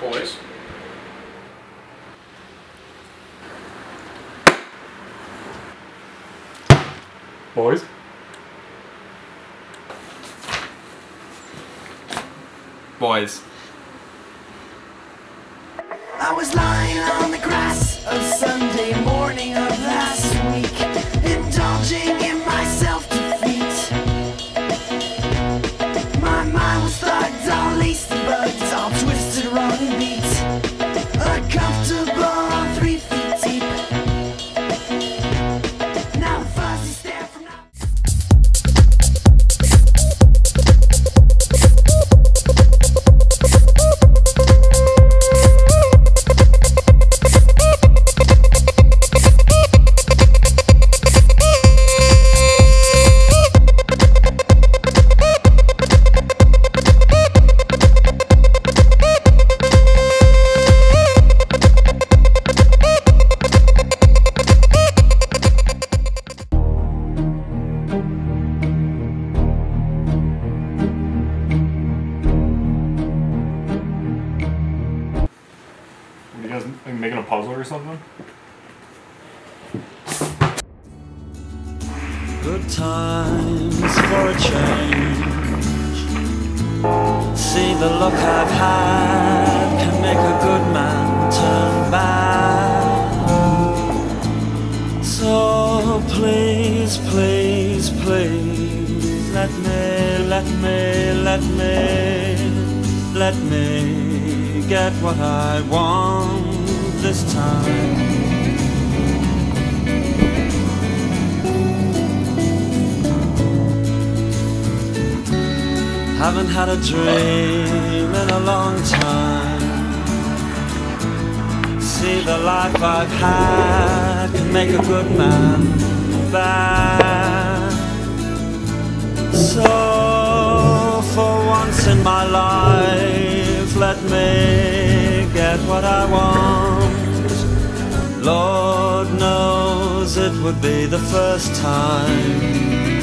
Boys. Boys. Boys. I was lying on the grass of Sunday morning of last week, indulging in my self-defeat. My mind was thugged, all laced and bugged, You guys like, making a puzzle or something? Good times for a change. See the look I've had can make a good man turn bad. So please, please, please, let me, let me, let me, let me get what I want this time. Haven't had a dream in a long time. See the life I've had can make a good man bad. So for once in my life, let me get what I want. Lord knows it would be the first time.